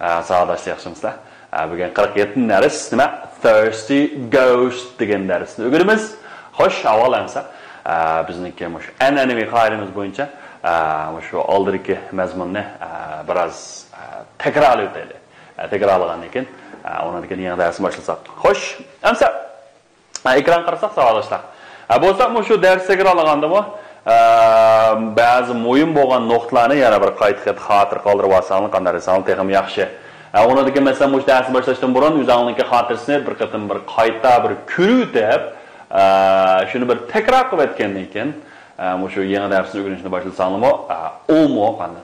сабақташтайықшымыз да бүгін қырық жеті дәрісі нема thirsty ghost деген дәрісін үгіріміз хош авал әмса біздікі мұш әнәневи қайырымыз бойынша мұшу алдырки мәзмұнны біраз тәкрар өтелі тәкрарлаған екен оның кейін ең дәрісін башласақ хош әмса экран қарасақ сабақташтақ болсақ мұшу дәріс тәкрарлағанда ba'zi mo'yin bo'lgan nuqtalarni yana bir qayta xotir qoldirib olsanglar qanday desanglar texim yaxshi keyin masalan shu darsni boshlashdan burun o'zinglarniki xotirasini bir qatim bir qayta bir ko'rib shuni bir takror qilib aytgandan keyin shu yangi darsni o'rganishni boshlasanglarmi umu qanday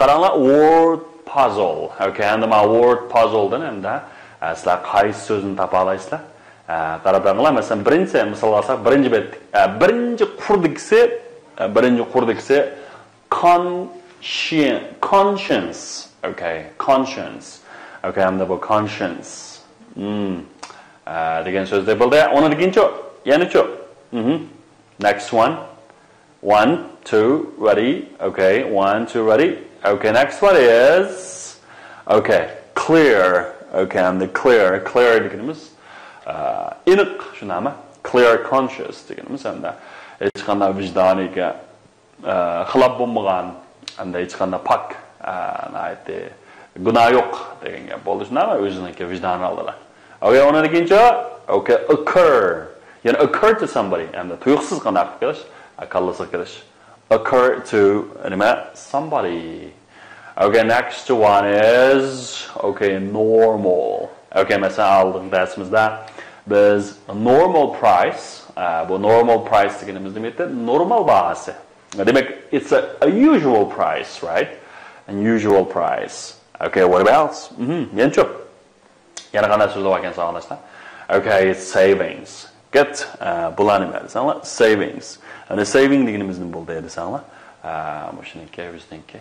qaranglar word puzzle. Okay endi mana word puzzledan endi sizlar qaysi so'zni topa olasizlar Ah, qaradanglar masalan birinchi misol olsak birinchi bet ah, birinchi qurdikisi ah, birinchi qurdikisi conscience. Okay conscience. Okay hamda bu conscience. Hmm. degan so'zdek bo'ldi uni ikkinchi yanachu next one. One two ready. Okay one two ready. Okay next one is okay clear. Okay hamda clear clear deganimiz Э, aniq nima clear conscious deganimiz hamda hech qanday vijdoniga э, xilof bo'lmagan hamda hech qanday pok э, gunoh yo'q degan gap bo'ldi. Shunaqami o'ziniki vijdoni oldilar okay undan ikkinchi okay occur ya'ni occur to somebody hamda tuyuqsiz qanday qilib kelish? Akallasiga kirish occur to nima? Somebody. Okay next one is okay normal. Okay masalan oldingi darsimizda biz normal price uh, bu normal price deganimiz nima edi normal bahasi demak it's a, a usual price right? Unusual price. Okay what else mm-hmm. yanchu yana qanday so'zlar ekan sog'lashda okay it's savings. Good uh, bular nima desanglar savings. Ana saving deganimiz nima bo'ldi desanglar shuniki bizniki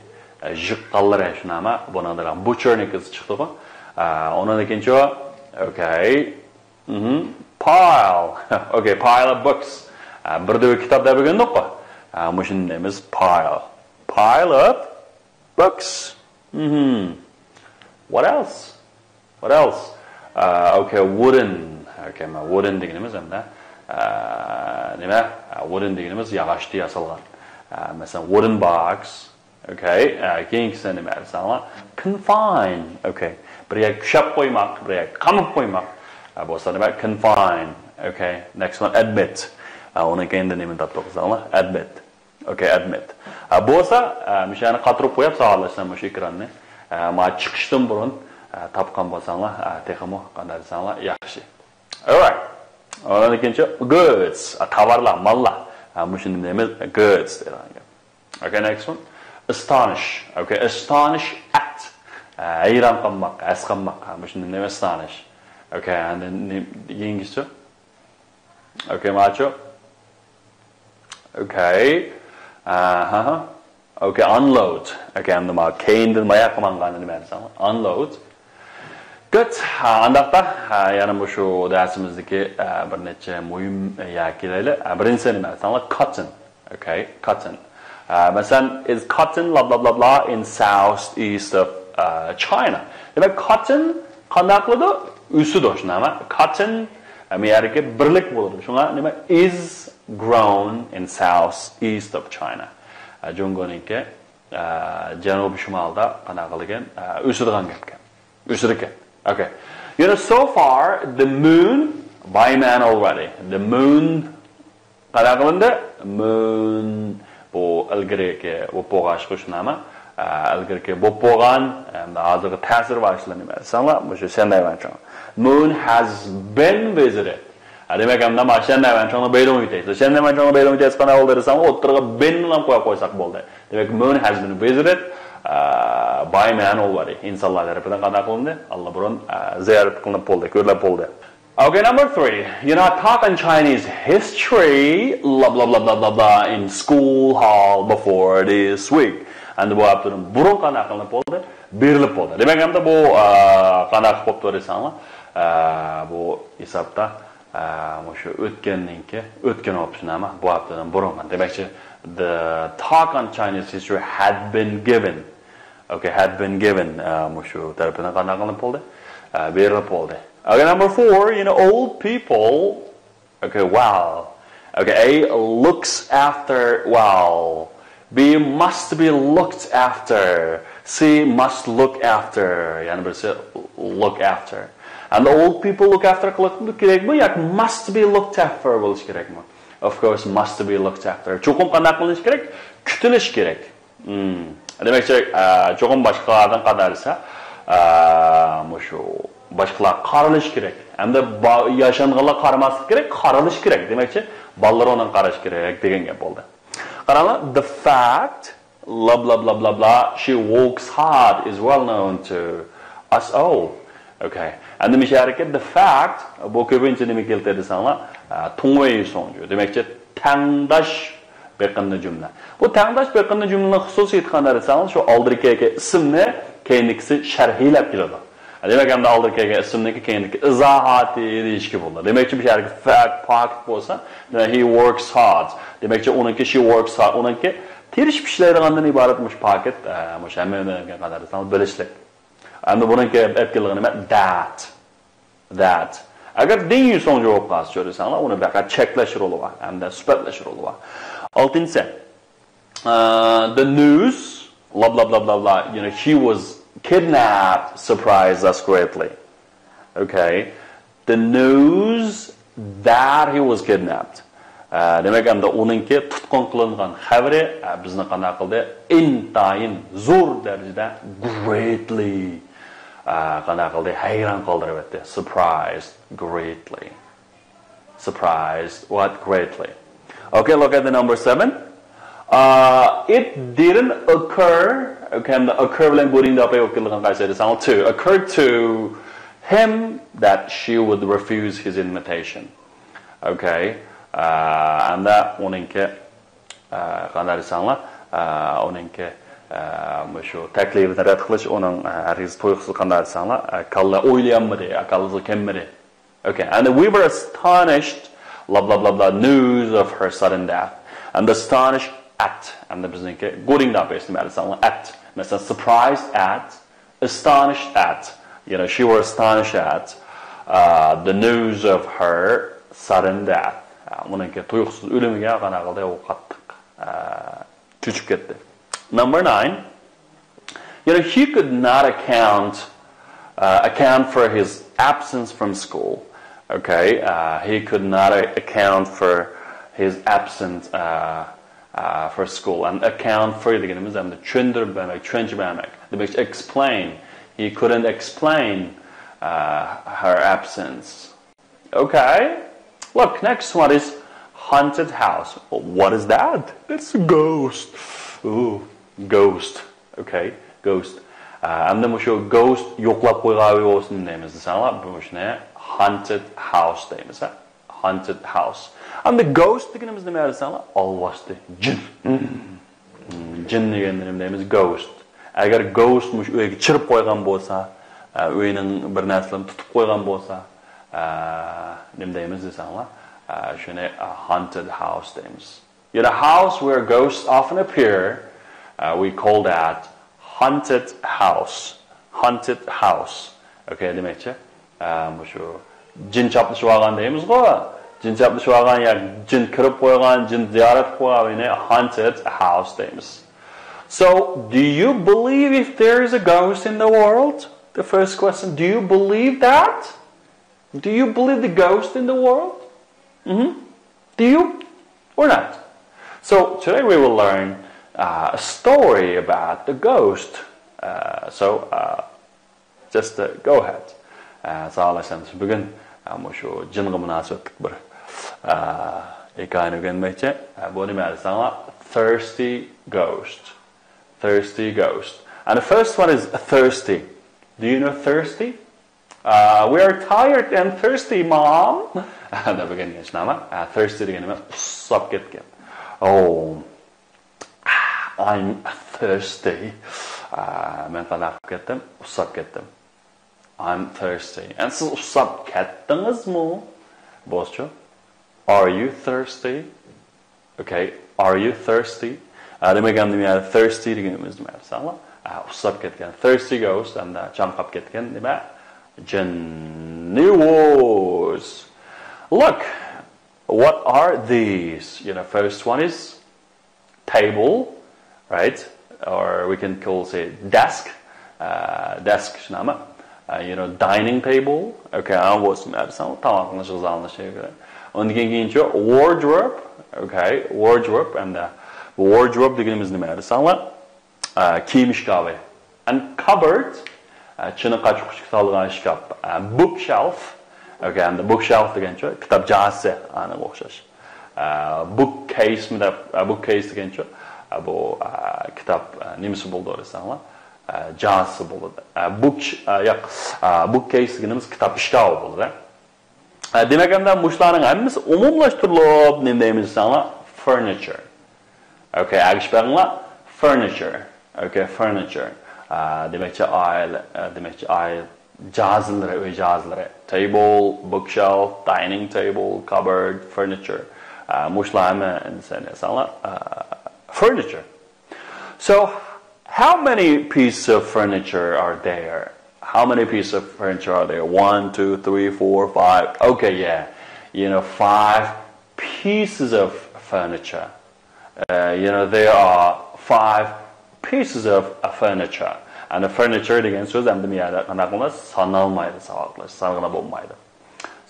jiqqanlar chiqdi undan ikkinchi okay. Mm-hmm. pile. Okay pile of books. Birda kitob deb o'rgandik-ku shuni deymiz pile. Pile of books. Mm-hmm. what else? What else? Uh, okay wooden. Okay ma wooden deganimiz hamda nima wooden deganimiz yog'ochdan yasalgan masalan wooden box. Okay uh, keyingisi nima confine. Okay buraya küşap koymak, buraya kanıp koymak. Ah, Bahasa demek confine. Okay. Next one admit. Ah, Onun kendi niminde dokuzalma admit. Okay admit. Bahasa ah, müşahane katırıp koyup sağlaşsan bu şükranını. Ma çıkıştım burun. Tapkan basanla, tekhamı kandarsanla yakışı. Alright. Ondan ikinci goods. Tavarla, malla. Bu şimdi neyimiz goods. Okay next one. Astonish. Okay astonish at hayron qolmoq asqanmoq shuni nima astonish okay and then keyingisi okay macho. Okay. Uh-huh. okay unload. Okay endi ma keyindan maya qilmangani nima desam unload. Good. Andaqda yana bu shu darsimizdagi bir necha muhim yakilaylar birinchisi nima desanglar cotton. Okay cotton. Masalan is cotton blah blah blah blah in southeast of uh, China. demak cotton qanday qiladi o'sidi shunaqami cotton yerga birlik bo'ladi shunga nima is grown in southeast of China. jungoniki janubiy shimolda qanaqa qilgan o'sadigan gap ekan o'sir ekan okay. You know so far the moon by man already the moon qanaqa qilindi moon bu ilgarigi bo'lib bo'lgan shunaqami ilgarigi bo'lib bo'lgan hozirgi ta'sir bor ishlar nima desanglar shu senday moon has been visited. Demak hamda mana bayram o'taysiz shanday manchoni bayram o'taysiz qanday bo'ldi desam o'ttirg'a ben bilan qo'yib qo'ysak bo'ldi demak moon has been visited uh, by man already. Insonlar tarafidan qanday qilindi allburun uh, ziyorat qilinib bo'ldi ko'rilib bo'ldi Okay, number three. You know, taught in Chinese history, blah, blah, blah, blah, blah, blah, in school hall before this week. And bu haftadan burun qanaqa qilinib bo'ldi? Berilib bo'ldi. Demak, hamda bu e, qanaqa qilib bo'libdi desanglar, e, bu hisobda e, o'sha o'tganninki o'tgan optionami bu haftadan burun demakchi the talk on chinese history had been given. Okay had been given o'shu tarafidan qanaqa qilinib bo'ldi? Berilib bo'ldi. Okay number four you know old people okay wow. Okay A looks after wow. Be must be looked after. See must look after. Yani birisi look after. And the old people look after qilib kerak bu yoki must be looked after bo'lish kerakmi of course must be looked after. Cho'qim qanday qilinish kerak kutilish kerak hmm. demakchi cho'qim e, boshqalardan qadalsa e, mushu boshqalar qaralish kerak hamda yashanganlar qaramaslik kerak qaralish kerak demakchi bolalar uni qarash kerak degan gap bo'ldi Karala, the fact, blah, blah, blah, blah, blah, she works hard is well known to us all. Okay. And Endi müşareket the fact, bu köpünçe demek geltedi sana, ee, tungveyi sonucu. Demek ki tengdaş beqinli cümle. Bu tengdaş beqinli cümlenin hususi etkanları sana şu aldırkeke isimli kendisi şerhiyle bilirdi. Ee, demek ki, hem de aldırkeke isimdeki kendiki izahati ilişki buldu. Demek ki müşareket fact, pocket olsa, he works hard. Demakchi uniki she works uniki tirishib ishlaydigandan iborat mush paket mush hamma qadar bilishlik endi buniki kelgan nima that that agar ding so'ng javob qilasiz ko'rasanglar uni faqat cheklash roli bor hamda sifatlash roli bor oltinchisi the news blah blah blah blah blah you know he was kidnapped surprised us greatly. Okay? The news that he was kidnapped. Demak endi uningki tutqun qilingan xabari bizni qanday qildi intayin zo'r darajada greatly qanday qildi hayron qoldirib o'tdi surprised greatly. Surprised what greatly? Okay look at the number seven. Uh, it didn't occur, okay, the occur bilan bo'ling deb o'qilgan qaysi example two. Occurred to him that she would refuse his invitation. Okay, uningki qanday desanglar uningki shu taklifni rad qilish uning hargiz to'yqisiz qanday desanglar kalla o'ylayanmidi akallisi kimmidi okay and we were astonished blah blah blah news of her sudden death. And astonished at and the bizniki go'ringdan estimali someone at mesela surprised at astonished at you know she was astonished at uh, the news of her sudden death number 9 you know he could not account uh, account for his absence from school okay? Uh, he could not account for his absence uh, uh, for school and account for deganimiz endi tushuntirib bermak tushuntirib bermak demak explain. He couldn't explain uh, her absence. Okay look next one is haunted house. What is that? It's a ghost. Ooh ghost. Okay ghost. Uh, shu ghost yo'qlab qo'ygan bo'lsin deymiz desalar bu shuni haunted house deymiz haunted house. And the ghost deganimiz nima desanglar olvosdi jin jin deganda nima deymiz ghost. Agar ghost mush uyga chirib qo'ygan bo'lsa uyning bir narsalarni tutib qo'ygan bo'lsa uh, nemdemiz inşallah uh, şöyle haunted house demiz. You know, house where ghosts often appear, uh, we call that haunted house. Haunted house. Okay, demekçi. bu şu jin chapmış olgan deymiz go. Jin chapmış olgan ya jin kirip koygan, jin ziyaret koygan haunted house deymiz. So, do you believe if there is a ghost in the world? The first question, do you believe that? Do you believe the ghost in the world? Mm-hmm. Do you or not? So today we will learn uh, a story about the ghost. Uh, so uh, just uh, go ahead. Uh, so let's begin. shu jinga munosabatlik bir ikaynugenmeche bonimersanga thirsty ghost. Thirsty ghost. And the first one is thirsty. Do you know thirsty? Uh, we are tired and thirsty, mom. is nama. Uh, thirsty again. Stop get get. Oh, I'm thirsty. Men qanaq ketdim? Usab ketdim. I'm thirsty. And siz usab ketdingizmi? Boscho? Are you thirsty? Okay, are you thirsty? Uh, anlamı yani thirsty deganimiz nima desanglar? ushlab ketgan thirsty ghost hamda chanqab ketgan nima jinni look what are these? You know first one is table right? Or we can call say desk. Uh, desk shunaqa uh, you know dining table. Okay bo'lsin san taom qilish g'izalanishi undan keyinchi wardrobe. Okay wardrobe and uh, wardrobe deganimiz nima desanlar uh, kiyim shkafi and cupboard chiniqqa chiqishga solgan shkaf uh, bookshelf. Okay and the bookshelf deganchi kitobchasi aniq o'xshash uh, bookcase uh, bookcase deganchi uh, bu kitob nimasi bo'ldi desanglar jasi bo'ladi book yo'q bookcase deganimiz kitob ishkovi bo'ladi demak endi mushlarning hammasi umumlashtirilib nima deymiz desanglar furniture. Okay agishbag'inglar furniture. Okay furniture. Demakchi oil demakchi oil jazlari uy jazlari table bookshelf dining table cupboard furniture uh, mushlar hamma desanglar uh, furniture so how many pieces of furniture are there? How many pieces of furniture are there? One, two, three, four, five. Okay, yeah. You know, five pieces of furniture. Uh, you know, there are five pieces of uh, furniture. And the furniture degan so'z endi miyada qanaqa qilmas sanalmaydi savoqlash sanag'ina bo'lmaydi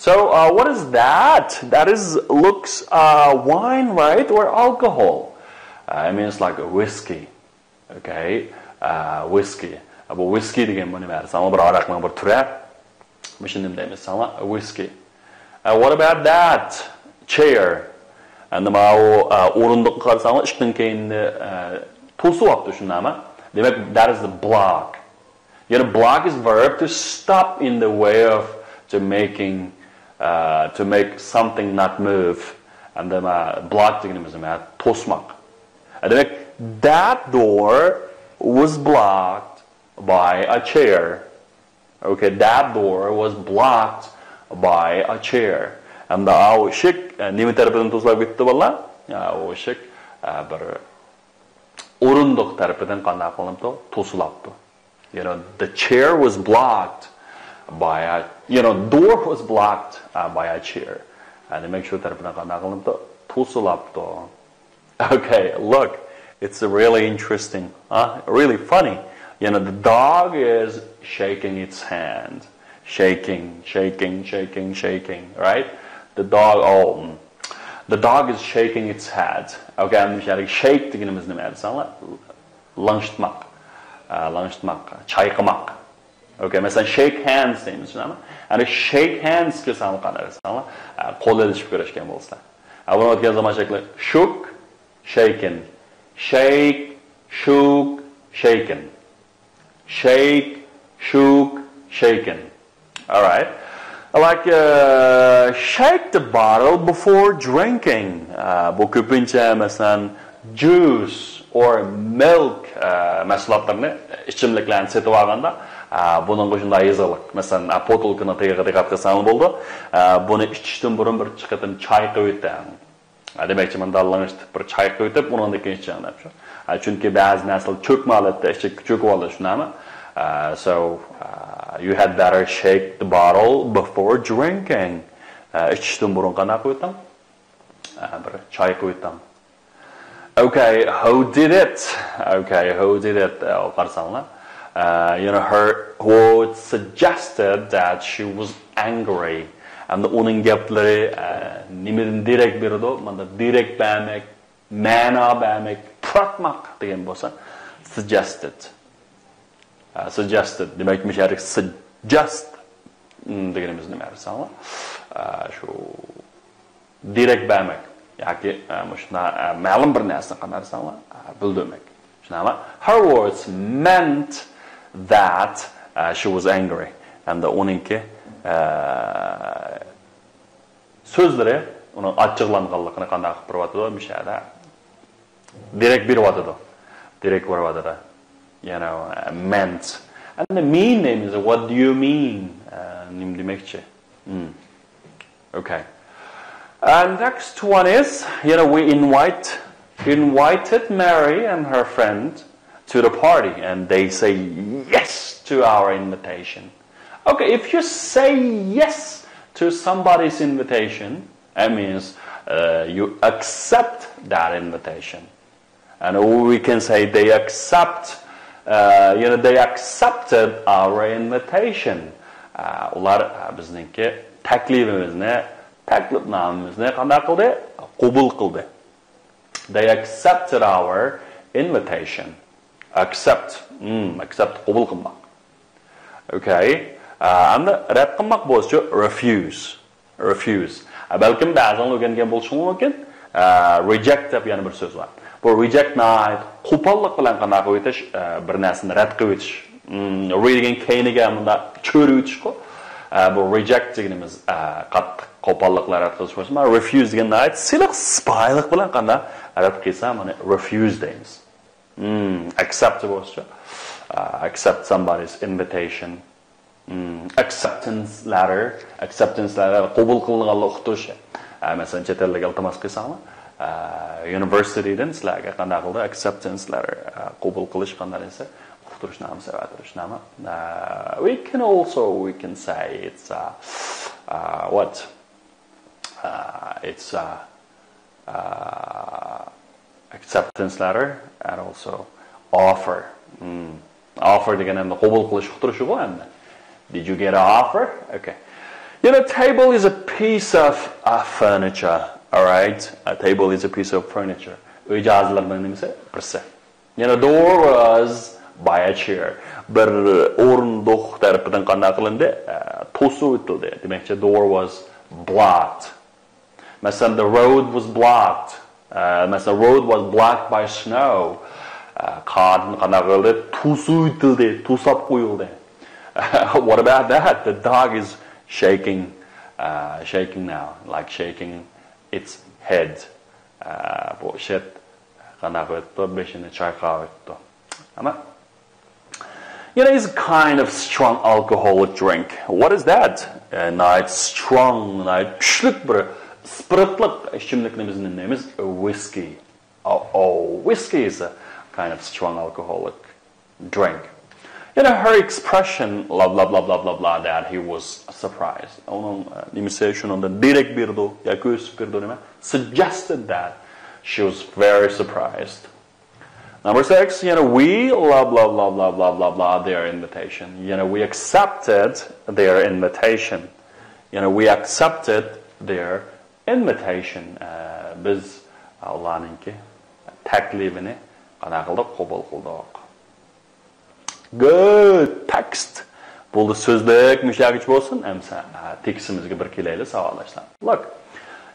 so uh, what is that? That is looks uh, wine right or alcohol? Uh, it means like a whiskey okay? Uh, whiskey. Bu whiskey degan bu nima desam bir aroqning bir turi shuni nima deymiz whiskey. Uh, what about that? Chair. Nima u o'rindiqqa qarasanglar ishdan keyin olibdi shundami demak that is the block you block is verb to stop in the way of to making uh, to make something not move and then uh, block deganimiz nima to'smoq demak that door was blocked by a chair. Okay, that door was blocked by a chair. And the eshik nima tarafidan to'silib ketdi bolalar? U eshik bir o'rindiq tarafidan qanday qilinibdi? To'silibdi. You know, the chair was blocked by a, you know, door was blocked uh, by a chair. And make sure tarafidan qanday qilinibdi? To'silibdi. Okay, look. It's really interesting, huh? really funny. You know, the dog is shaking its hand, shaking, shaking, shaking, shaking, right? The dog, oh, the dog is shaking its head. Okay, going shake deganimiz nima desanlar? Langshitmoq. Langshitmoq, chayqamoq. Okay, masalan shake hands deymiz, shunami? Ana shake hands qilsam qanday desanlar? Qo'l ilishib ko'rishgan bo'lsa. Buni o'tgan zaman shakli shook, shaken, shake, shook, shaken. Shake, shook, shaken. All right. Like uh, shake the bottle before drinking. Uh, bu ko'pincha masalan juice or milk uh, mahsulotlarni ichimliklarni setib olganda uh, bunga shunday yoziliq masalan botulkani tagiga diqqat qilsangiz bo'ldi buni ichishdan burun bir chiqatim choy qo'yib demakchi mandallanishdi bir chayqa o'tib undan keyin ichadi shu chunki ba'zi narsalar cho'kma holatda ichi cho'kib oladi shunami. So uh, Uh, you had better shake the bottle before drinking. Uh, uh, Choy qo'ydim okay who did it? Okay who did it? Uh, you know her who suggested that she was angry. Hamda uning gaplari nimadan derak beradi mana derak bermak ma'no bermak pratmoq degan bo'lsa suggested suggested demak misharik suggest deganimiz nima desanglar shu derak bermak yoki shuna ma'lum bir narsani desanglar bildirmak shunaqami her words meant that uh, she was angry. Hamda uningki so'zlari uni achchiqlanganligini qanday qilib turyotidi mishada derak beryotidi derak beryotidi you know uh, meant and the mean name is what do you mean nim demakchi mm. okay and next one is you know we invite invited Mary and her friend to the party and they say yes to our invitation. Okay, if you say yes to somebody's invitation, that means uh, you accept that invitation. And we can say they accept, uh, you know, they accepted our invitation. Uh, ular bizniki taklifimizni, taklifnomamizni qanday qildi? Qabul qildi. They accepted our invitation. Accept, mm, accept qabul qilmoq. Okay. Endi rad qilmoq bo'yicha refuse. Refuse. Balkim ba'zan o'rgangan bo'lishingiz mumkin. Reject deb yana bir so'z bor. Bu reject na qo'pollik bilan qanday qilib o'tish, e, bir narsani rad qilib o'tish. Mm, Reading keyniga bunda cho'rib o'tishku e, Bu reject deganimiz e, qattiq qo'polliklar rad qilish bo'lsa, refuse degan ayt siliq spayliq bilan qanday rad qilsa, mana refuse deymiz. Mm, accept bo'lsa, accept somebody's invitation. Mm, acceptance letter, acceptance letter qabul qilinganligini uqtirish. Masalan, chet elga iltimos qilsangmi universitydan sizlarga qanday qildi acceptance letter qabul qilish qanday desa, uqtirishnoma savatrishnoma. We can also we can say it's uh, uh, what uh, it's uh, uh, acceptance letter and also offer. Mm. Offer degan endi qabul qilish uqtirishi ku endi. Did you get an offer? Okay. You know, table is a piece of uh, furniture. All right. A table is a piece of furniture. Ijazlardan nimasi? Birsi. Know, door was by a chair. Bir o'rindiq tarafidan qanday qilindi? To'sib o'tildi. Demakchi door was blocked. Masalan, the road was blocked. Uh, masalan, road was blocked by snow. Qadni qanday qildi? To'sib o'tildi, to'sab qo'yildi. what about that? The dog is shaking, uh, shaking now, like shaking its head. Bu shet qanaqa beshini chayqab o'tdi. Ama you know, it's kind of strong alcoholic drink. What is that? It's strong, no, kuchlik bir spiritlik ichimlikni biz neymiz? Whiskey. Oh, oh, whiskey is a kind of strong alcoholic drink. You know, her expression, blah, blah, blah, blah, blah, blah, that he was surprised. Onun nimesi şunundan direkt birdi, ya göz birdi nime, suggested that she was very surprised. Number six, you know, we blah, blah, blah, blah, blah, blah, blah, their invitation. You know, we accepted their invitation. You know, we accepted their invitation. Uh, biz Allah'ınki taklifini qana qildik, qabul qildik. Good text. Bo'ldi so'zlik mushlagich bo'lsin, amsa tekstimizga bir kelaylik savolashlar. Look,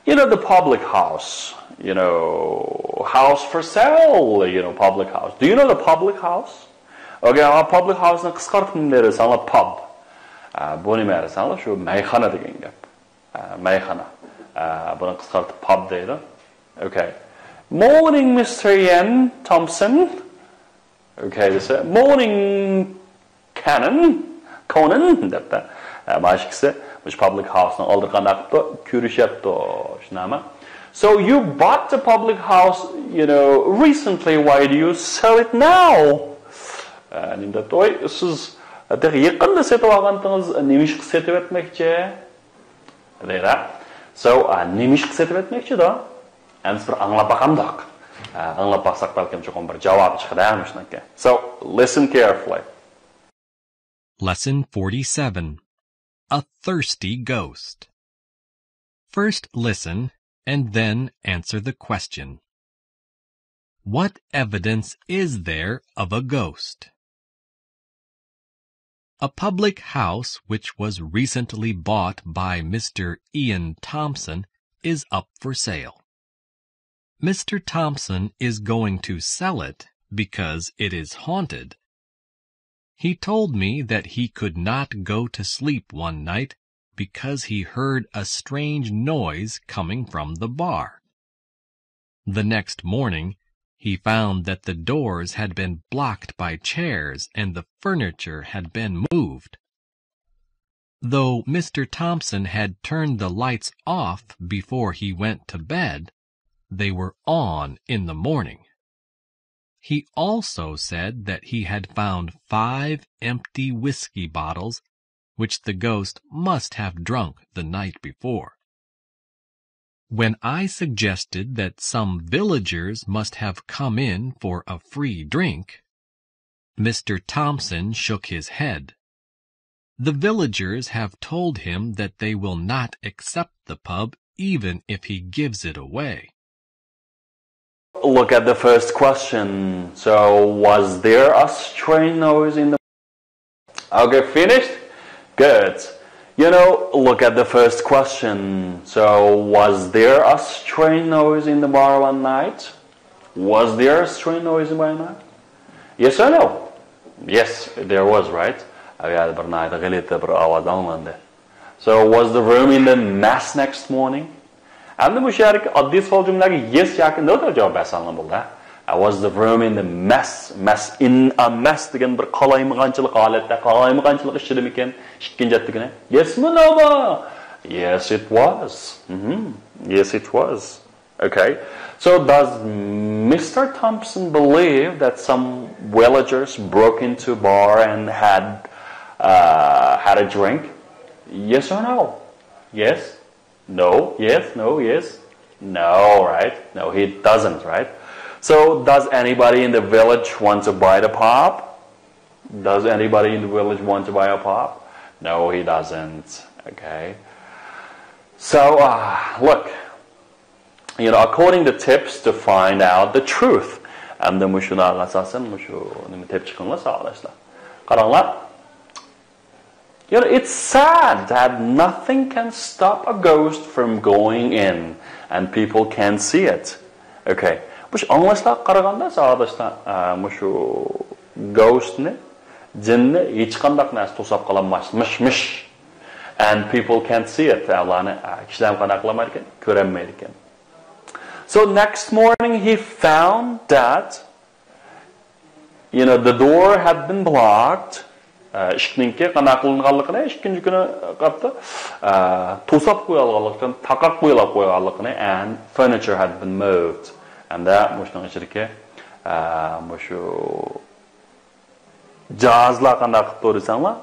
you know the public house, you know, house for sale, you know, public house. Do you know the public house? Okay, public house ni qisqartib berasanlar pub. Bu nima berasanlar? Shu mayxona degan gap. Mayxona. Buni qisqartib pub deydi. Okay. Morning, Mr. Ian Thompson. Okay, desa uh, morning Canon, Conan деп та. Мына public house-ны алдырған ақпты, күрішепті. So you bought the public house, you know, recently, why do you sell it now? Немді той, сіз дәғ еқінді сатып алғандыңыз, немішқ сетіп етмекче? Дейра. So, немішқ сетіп етмекче да? Әнсі anla аңлап. Bir javob. So, listen carefully. Lesson 47 A Thirsty Ghost. First listen and then answer the question. What evidence is there of a ghost? A public house which was recently bought by Mr. Ian Thompson is up for sale. Mr. Thompson is going to sell it because it is haunted. He told me that he could not go to sleep one night because he heard a strange noise coming from the bar. The next morning, he found that the doors had been blocked by chairs and the furniture had been moved. Though Mr. Thompson had turned the lights off before he went to bed, they were on in the morning. He also said that he had found five empty whiskey bottles which the ghost must have drunk the night before. When I suggested that some villagers must have come in for a free drink, Mr. Thompson shook his head. The villagers have told him that they will not accept the pub even if he gives it away. Look at the first question. So, was there a strange noise in the. Okay, finished? Good. You know, look at the first question. So, was there a strange noise in the bar one night? Was there a strange noise one night? Yes or no? Yes, there was, right? So, was the room in the mess next morning? Endi bu sherik oddiy savol jumlaga yes yoki no deb javob bersanlar I was the room in the mess mess in a mess degan bir qalaymag'anchilik holatda qalaymag'anchilik ishidimikan ikkinchi attigina yesmi nomi yes it was. Mm -hmm. yes it was. Okay. So does mr thompson believe that some villagers broke into a bar and had uh, had a drink? Yes or no? Yes no, yes, no, yes. No, right? No, he doesn't, right? So, does anybody in the village want to buy the pop? Does anybody in the village want to buy a pop? No, he doesn't. Okay. So, uh, look, you know, according to tips to find out the truth. And then we should not qaranglar you know, it's sad that nothing can stop a ghost from going in and people can see it. Okay. Mush anglashlar qaraganda saodashlar uh, mushu ghostni jinni hech qandaq narsa to'sab qololmas mish mish and people can't see it ularni kishilar qanaqa ekan so next morning he found that you know the door had been blocked ishikninki qanaqa qilinganligini ikkinchi kuni qapti to'sab qo'yilganligini taqab qo'yilib qo'yganligini and furniture had been moved. Anda shuning ichidagi shu jihozlar qilib qilibdi desanglar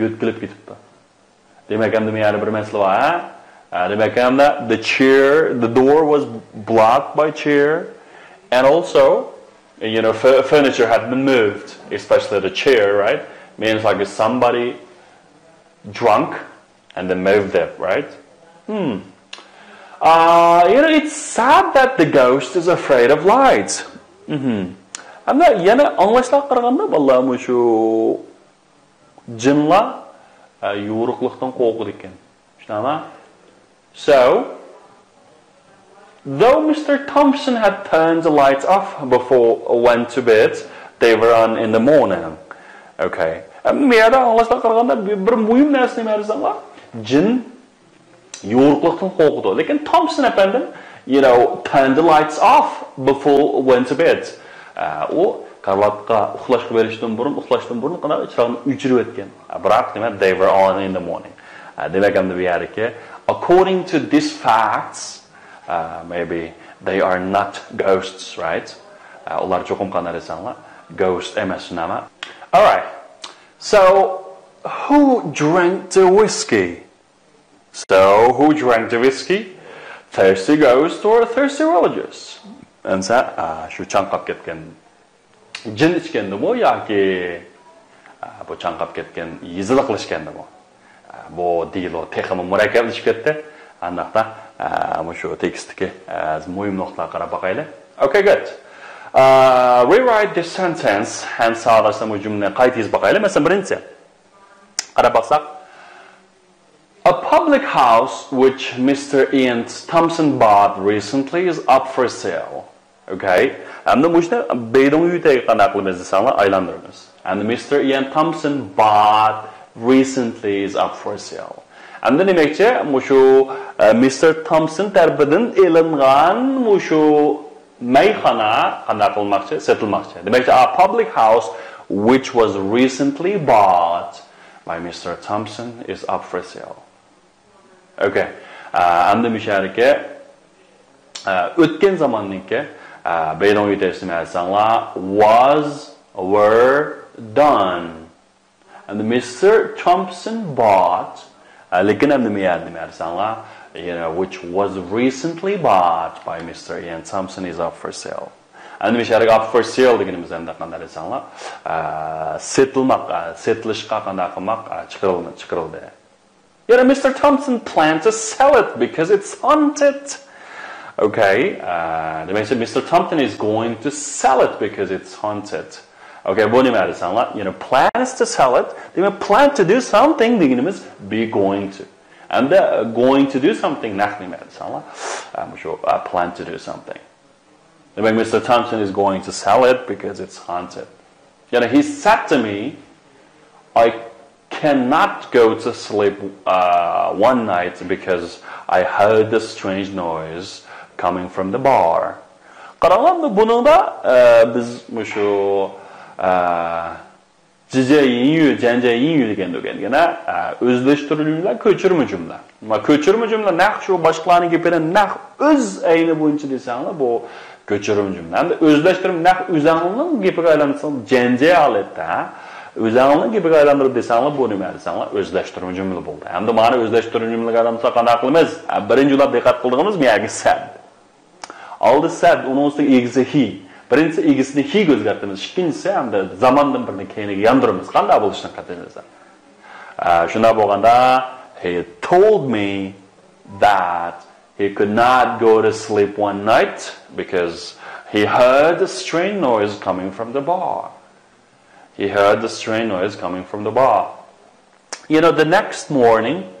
yo'tkilib ketibdi demak endi yana bir masala bor demak endi the chair the door was blocked by chair. And also you know furniture had been moved especially the chair right? Means like somebody drunk and they moved them, right? Hmm. Uh, you know, it's sad that the ghost is afraid of lights. Mm-hmm. Hamda yana anglashlar qaraganda vallahi mushu jinlar yo'riqlikdan qo'rqidi ekan. Shunaqmi? So, though Mr. Thompson had turned the lights off before went to bed, they were on in the morning. Okay. Qaraganda bir muhim narsa nima desanglar, jin yo'riqlikdan qo'rqidi. Lekin Thompson you know, turned the lights off before went to bed. U karvatga uxlashga berishdan burun, uxlashdan burun qanaqa chiroqni o'chirib o'tgan. They were on in the morning. Demak yerdagi according to these facts, maybe they are not ghosts, right? Ular cho'qim qanday desanglar, ghost emas, nima? All right. So, who drank the whiskey? So, who drank the whiskey? Thirsty goes to thirsty shu Энса ketken, jin кеткен жин ичкенди бу bu бу чаңқап кеткен изилик кылышкенди кетти андакта ушу текстики муим карап бакайлы Okay, good Uh, rewrite this sentence and sağlaştırma bu cümle kayıtıyız bakayım. Mesela birinci. Ara baksak. A public house which Mr. Ian Thompson bought recently is up for sale. Okay. Endi bu işte beydon uyutayı qanaqlimiz desanlar aylandırınız. And Mr. Ian Thompson bought recently is up for sale. Endi demekçi bu şu uh, Mr. Thompson tarafidan e'lingan bu meyhana qanday qilmoqchi sotilmoqchi demakchi a public house which was recently bought by mr thompson is up for sale. Okay uh, hamda mishariki uh, o'tgan zamonniki uh, bedongi terjima aytsanglar was were done. And mr thompson bought lekin nima nima aytsanglar you know which was recently bought by Mr. Ian Thompson is up for sale. And we shall up for sale deganimiz endi qanday desanglar uh, setilmoq uh, setilishga qanday qilmoq uh, chiqarildi chiqarildi. You know, Mr. Thompson planned to sell it because it's haunted. Okay, uh, they say Mr. Thompson is going to sell it because it's haunted. Okay, bu nima desanglar, you know, plans to sell it. They mean plan to do something deganimiz be going to. And they're going to do something naq nima desanglar. I'm sure uh, plan to do something. Mean Mr. Thompson is going to sell it because it's haunted. You know, he said to me, I cannot go to sleep uh, one night because I heard the strange noise coming from the bar. qaraganda buningda biz shu jija yinyu janja yinyu degan deganda o'zlashtiriluvlar ko'chirma jumla ko'chirma jumla naq shu boshqalarning gapini naq o'z ayni bo'yicha desanglar bu ko'chirma jumla endi o'zlashtirib naq o'zangning gapiga aylansa janja holatda o'zangni gapiga aylantirib desanglar bu nima desanglar o'zlashtiruvchi jumla bo'ldi endi mani o'zlashtiruvchi jumlaga aylansa qanaqa qilamiz birinchi ulab diqqat qildig'imiz miyagi sad oldi sad uni ustiga egisi he birinchisi egisini higa o'zgartiramiz ikkinchisi hamda zamondan birini keyiniga yondiramiz qanday bo'lishidan qat'iy nazar shunday bo'lganda he told me that he could not go to sleep one night because he heard a strange noise coming from the bar. He heard the strange noise coming from the bar. You know, the next morning,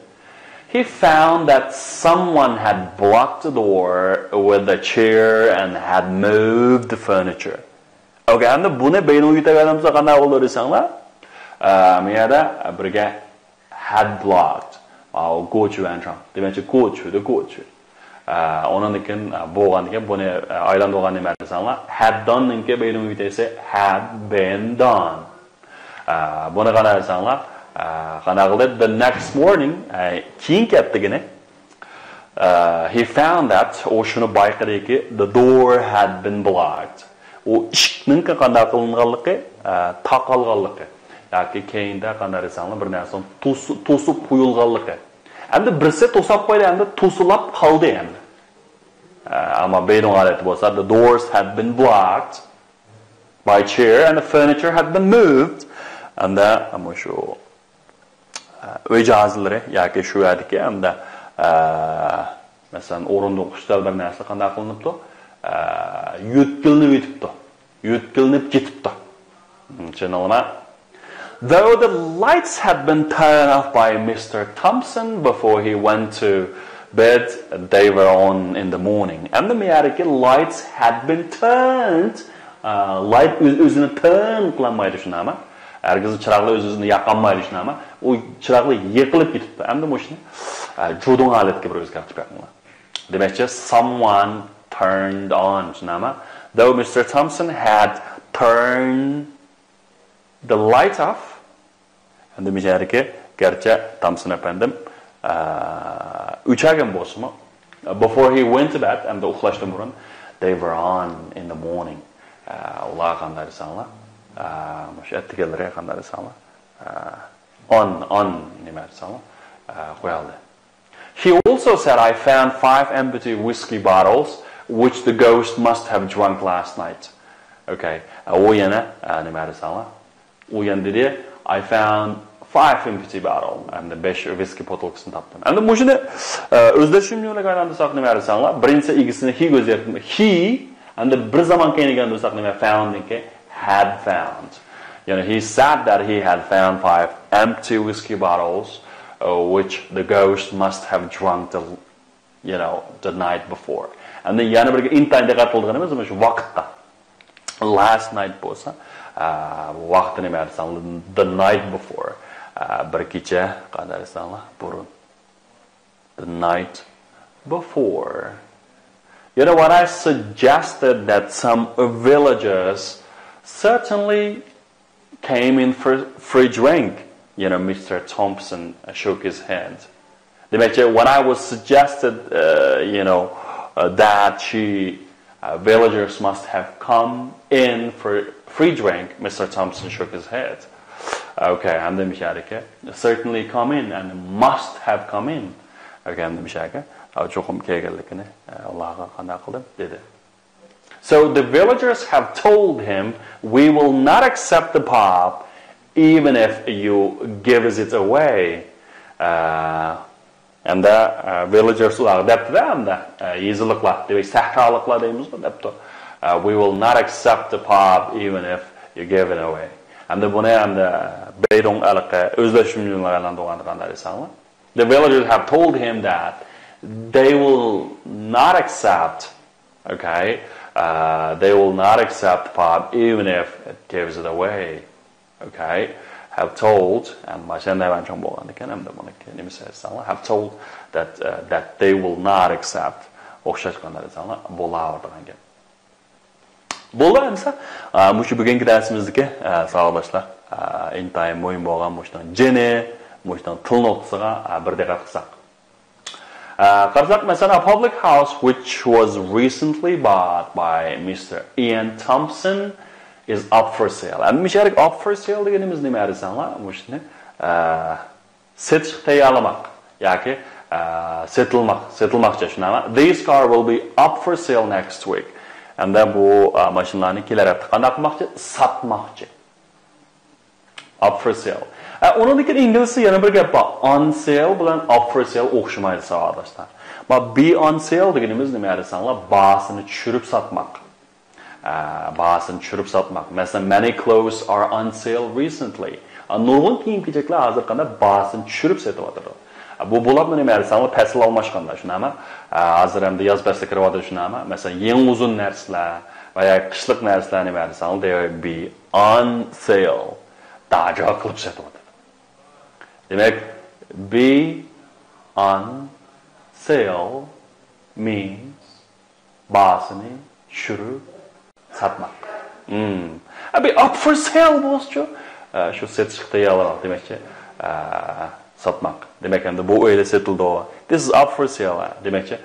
he found that someone had blocked the door with a chair and had moved the furniture. Okay, endi buni beyin uyitaganimizda qanday bo'ldi desanglar, bu yerda birga had blocked. Go to entran. Demakchi go to, the go to. Ondan keyin bo'lgan ekan buni aylanib olgan nima desanglar had done ninki beyin esa had been done buni qanday desanglar Uh, ғана қылды the next morning uh, кейін кеттігіне uh, he found that ол шыны байқады ке the door had been blocked. Ол ішкінің қана қылынғанлығы тақалғанлығы яки кейінде қана ресаңлы бір нәрсені тосып құйылғанлығы әнді бірсе тосап қойды әмді тосылап қалды енді ама бейдің ғалеті болса the doors had been blocked by chair and the furniture had been moved. And the, shu uy jihozlari yoki shu yerdagi hamda masalan o'rindiq ustal bir narsa qanday qilinibdi yutkilnib yetibdi yutkilnib ketibdi tushunilmi Though the lights had been turned off by Mr. Thompson before he went to bed, they were on in the morning. And the miyadagi lights had been turned. Uh, light o'zini turn qilolmaydi shunaqami? Ergiz chiroqli o'z-o'zini yoqolmaydi shunaqami? U chiroqli yiqilib ketibdi. Endi bu ishni e, judon holatga bir o'zgartirib qo'yganlar. Demakchi someone turned on shunaqami? Though Mr. Thompson had turned the light off endi mishariki garchi Thompson apandim e, uchagim bo'lsinmi before he went to bed endi uxlashdan burun they were on in the morning e, ular qanday desanglar o'sha attigallarga qanday desanglar on on desanglar qo'yildi uh, He also said, I found five empty whiskey bottles which the ghost must have drunk last night. Okay. U yana nima desanglar? U dedi, I found five empty bottle and the besh whiskey bottle'sini topdim. Endi bu shuni o'zlashim yo'liga aylantirsak nima desanglar? Birinchisi igisini he o'zgartirdi. He and the bir zaman keyin ekan desak nima found had found. You know, he said that he had found five empty whiskey bottles uh, which the ghost must have drunk the you know the night before. And then yana bir intayin diqqat qilganimiz mana shu vaqtda last night bo'lsa vaqtini nima desang the night before. Bir kecha qanday desanglar burun the night before. You know when I suggested that some villagers certainly came in for free drink. You know, Mr. Thompson shook his hand. When I was suggested, uh, you know, uh, that she, uh, villagers must have come in for free drink, Mr. Thompson shook his head. Okay, I'm the erkeğe, certainly come in and must have come in. Okay, hem demiş erkeğe, çok dedi. So the villagers have told him, we will not accept the pop even if you give it away. Uh, and the villagers ular depti da hamda yiziliklar, demek sahraliklar deymiz depti. Uh, we will not accept the pop even if you give it away. The villagers have told him that they will not accept, okay, uh, they will not accept pop even if it gives it away, okay. Have told, and my have told that uh, that they will not accept. Bo'ldi endi mushu bugungi darsimizniki sog'lashlar intayim mo'yin bo'lgan mushdan jini mushdan tilni o'qisiga bir diqqat qilsak Qarzaq mesela a public house which was recently bought by Mr. Ian Thompson is up for sale. And mishalik up for sale deganimiz nima desanlar? Mushni setish uh, tayyorlamoq yoki uh, setilmoq, setilmoqchi shunami? This car will be up for sale next week. And then bu uh, mashinalarni kelayapti. Qanday qilmoqchi? Satmoqchi. Up for sale. Uningdagi inglizcha yana bir gap bor. On sale bilan up for sale o'xshamaydi savodashlar. Ma be on sale deganimiz nima desanglar, bahasini tushirib sotmoq. bahasini tushirib sotmoq. Masalan, many clothes are on sale recently. Nurg'un kiyim-kechaklar hozir qanday bahasini tushirib sotyapti. Bu bo'ladi nima desanglar, fasl almashganda, shunami? Hozir ham yoz fasli kiryapti, shunami? Masalan, eng uzun narsalar va ya qishliq narsalar nima desanglar, they be on sale. Dajo qilib sotyapti. Demek be on sale means bahasini tushirib satmak. Hmm. Be up for sale bo'lsa uh, shu setish tayyorlamoq demakchi uh, sotmoq. Demak endi bu o'yda setildi. This is up for sale uh, demakchi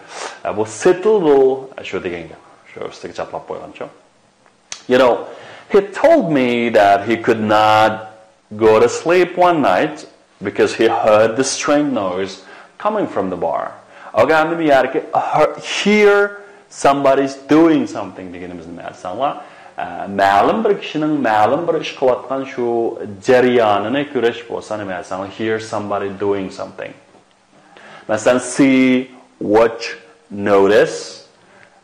bu setildi shu degan gap. Shu ustiga chaplab qo'ygancha. You know, he told me that he could not go to sleep one night because he heard the strange noise coming from the bar. Oganda miyarki hear somebody's doing something. Deganimizni ma'lumlar ma'lum bir kishining ma'lum bir ish qilayotgan shu jarayonini ko'rish bo'lsa nima desanglar hear somebody doing something. Masalan see watch notice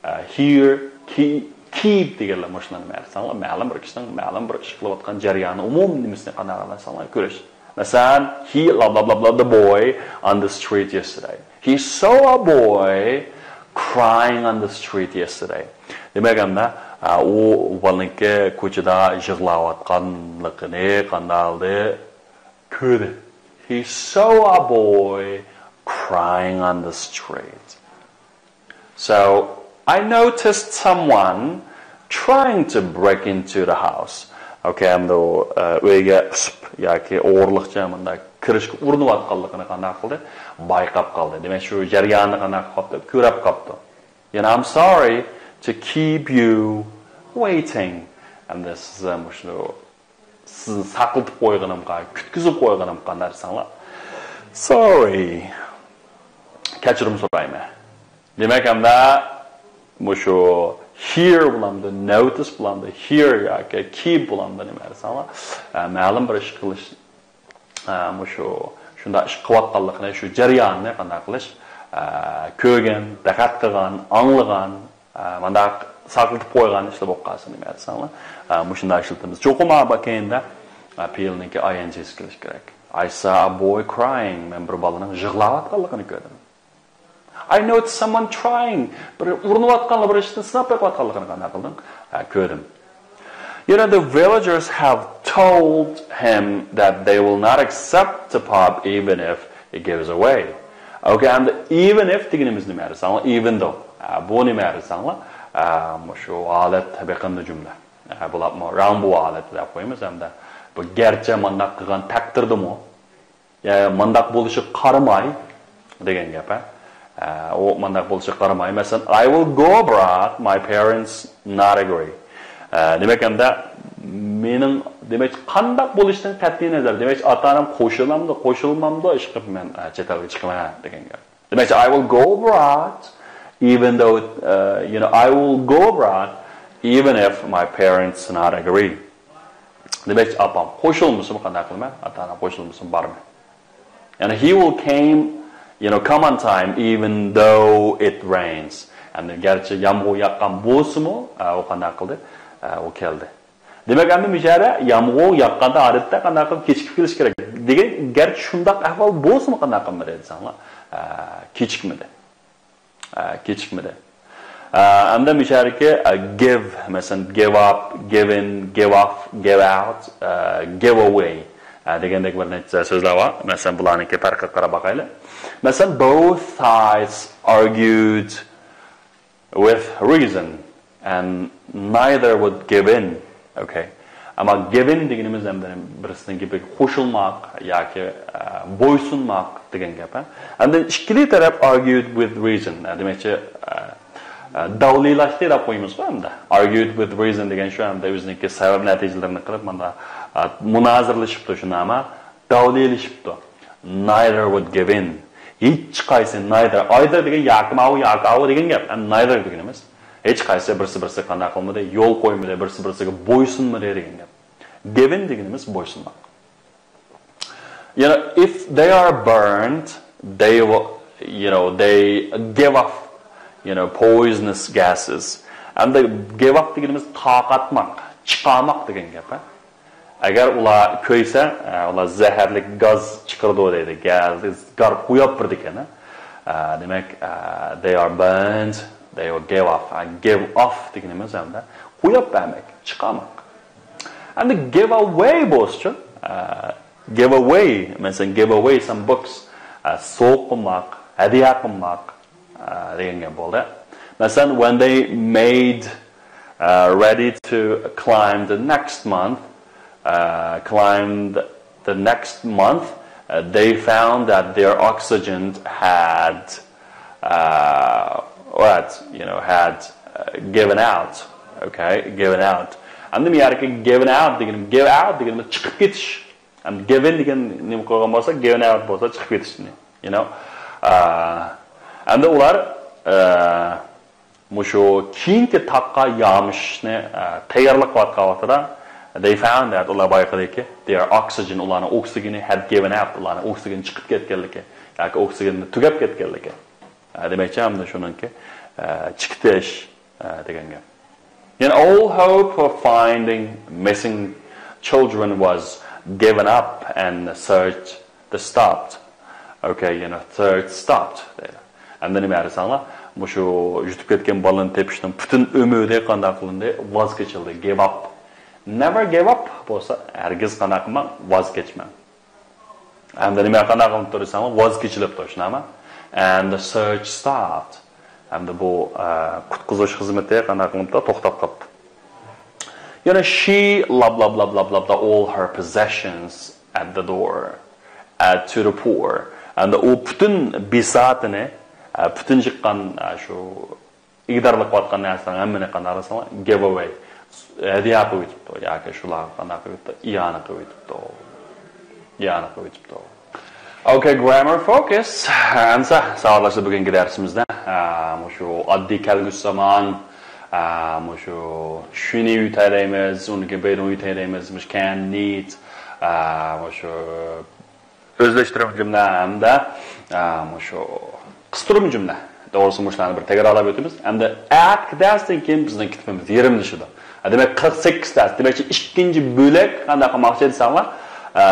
uh, hear keep keep deganlar mana ma'lum bir kishining ma'lum bir ish qilayotgan jarayoni umum nimasini qanaqa qilasanglar ko'rish Masan, he, blah, blah, blah, blah, the boy on the street yesterday. He saw a boy crying on the street yesterday. Demek anda uh, u balniki ko'chada yig'layotganligini qandaldi ko'rdi. He saw a boy crying on the street. So I noticed someone trying to break into the house. Okay, endi uyga uh, yoki o'g'irliqcha bunday kirishga urinayotganligini qanday qildi? Bayqab qoldi. Demak shu jarayonni qanaqa qilibdi ko'rab qolibdi and i'm sorry to keep you waiting. Endi sizni shu sizni saqlatib qo'yganimga kutkizib qo'yganimga narsanglar. Sorry. Kechirim so'rayman demak hamda shu hear bulamda notice bulamda hear yoki keep bulamda nima desanglar ma'lum bir ish qilish e, shu shunda ish qilayotganligini shu jarayonni qanday qilish? E, Ko'rgan diqqat qilgan anglagan e, mandaq saqlatib qo'ygan ishlar bo'lib qolsin nima desanglar shunday ishlatamiz. Cho'qim bakenda pelniki ing qilish kerak. I saw a boy crying. Men bir bolaning yig'layotganligini ko'rdim. I know it's someone trying бір ұрынып жатқан бір іштен сынап қойып жатқанлығын ғана қылдың көрдім You know, the villagers have told him that they will not accept the pop even if it gives away. Okay, and even if дегеніміз не мәні саңла, even though. Бұл не мәні саңла? Шу алет табиқынды жүмді. Бұл апма, рамбу алет деп қоймыз әмді. Бұл герче мандақ қыған тәктірді мұ? Мандақ болышы қарымай деген кепі. Uh, mandaq bo'lishiga qaramay masalan i will go abroad. My parents not agree. Uh, mening demak qandaq bo'lishidan qat'iy nazar. Demak ota onam qo'shilamdi qo'shilmamdi ish qilib men uh, chet elga chiqaman degan gap. Demak i will go abroad even though uh, you know i will go abroad even if my parents not agree. Demak opam qo'shilmasin qanday qilman ota onam qo'shilmasin borman and he will came you know come on time even though it rains. And garchi yomg'ir yoqqan bo'lsinmi u qanday qildi u keldi. Demak endi mishara yomg'ir yoqqanda odatda qanday qilib kechikib kelish kerak degan garchi shundoq ahvol bo'lsinmi qanday qilmadi desanglar kechikmadi kechikmadi endi mishariki give masalan give up give in give off give out give away degandek bir necha so'zlar bor masalan bularniki farqiga qarab boqaylik masalan both sides argued with reason and neither would give in. Okay. ammo give in deganimiz ham birisidan gapiga qo'shilmoq yoki bo'ysunmoq degan gap endi ikkili argued with reason. demakchi davliylashdi deb qo'yamiz endi argued with reason degan shu hamda o'ziniki sabab natijalarini qilib mana munozirlashibdi shuni ama davliylashibdi neither would give in. Hech qaysi neither either degan yoki avu degan gap. Neither deganimiz hech qaysi birsi birisiga qanday qilmadi yo'l qo'ymadi birsi birisiga bo'ysunmadi degan gap. Give in deganimiz bo'ysunmoq. You know if they are burned they will you know they give off you know poisonous gases. And they give off deganimiz toqatmoq chiqarmoq degan gap agar ular ko'ysa ular zaharli gaz chiqardi gaz gar birdi ekan demak they are burned they will give off and give off deganimiz hamda qo'yib bermak chiqarmoq the give away bo'lsa give away masalan give away some books sovg'a qilmoq hadya qilmoq degan gap bo'ldi masalan when they made ready to climb the next month uh, climbed the next month uh, they found that their oxygen had uh, what you know had uh, given out okay? Given out. Endi men yerga given out deganim give out deganim chiqib ketish and given degan nima qo'ygan bo'lsa given out bo'lsa chiqib ketishni you know? Endi ular mushu keyingi taqqa yomishni tayyorlab qilayotgan vaqtida they found that ular bayqadiki their oxygen ularni oksigeni had given up ularni oksigen chiqib ketganligi yoki oksigeni tugab ketganligi demakchi hamda shuniki chiqitish degan gap yani all hope of finding missing children was given up and the search the stopped. Okay, you know, search stopped. And then nima desanglar, mushu yutib ketgan bolani tepishdan butun umidi qanday qilindi? Voz kechildi, give up. Never give up bo'lsa, hargiz qanday qilma, voz kechma. Endi nima qanday qilib tursanglar, voz kechilib turishnami? And the search stopped. hamda bu qutqizish xizmati qanday qilinibdi to'xtab qolibdi you know she lab lab lab lab lab all her possessions at the door to the poor and bisatini butun chiqqan shu igdarlik qilayotgan narsalarni hammani qanday qilsanglar give away диаповедто јака шуланка наповедто и ја наповедто ја наповедто Okay, grammar focus. Ansa, sağolası bugünkü dersimizde şu addi kalgüs zaman, şu şunu yütereyimiz, onu gebeyden yütereyimiz, can, need, şu özleştirim cümle hem de şu kıstırım cümle. Doğrusu muşlarını bir tekrar alabiliyoruz. Hem de act dersin ki bizden gitmemiz yerim dışıdır. Demak 48 dars. demakchi ikkinchi bo'lak qanday qilmoqchi desanglar, e,